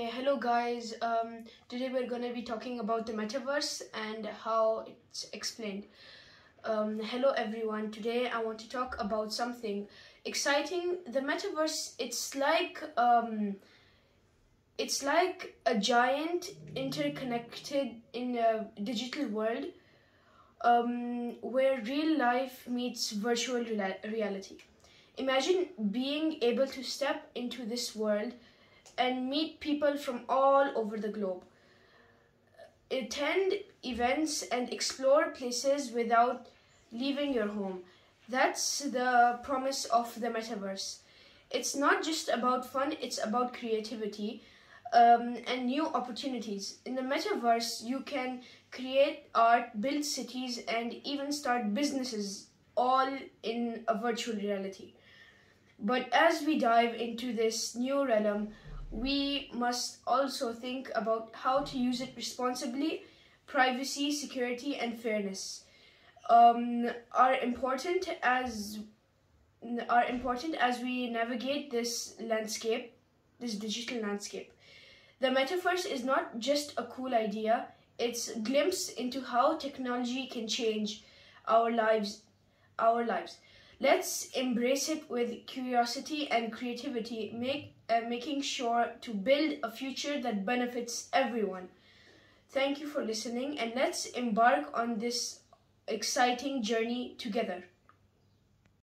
Hello guys, um, today we're going to be talking about the metaverse and how it's explained. Um, hello everyone, today I want to talk about something exciting. The metaverse, it's like, um, it's like a giant interconnected in a digital world um, where real life meets virtual reality. Imagine being able to step into this world and meet people from all over the globe. Attend events and explore places without leaving your home. That's the promise of the metaverse. It's not just about fun, it's about creativity um, and new opportunities. In the metaverse, you can create art, build cities, and even start businesses all in a virtual reality. But as we dive into this new realm, we must also think about how to use it responsibly. Privacy, security, and fairness um, are important as are important as we navigate this landscape, this digital landscape. The metaverse is not just a cool idea; it's a glimpse into how technology can change our lives, our lives. Let's embrace it with curiosity and creativity, make, uh, making sure to build a future that benefits everyone. Thank you for listening and let's embark on this exciting journey together.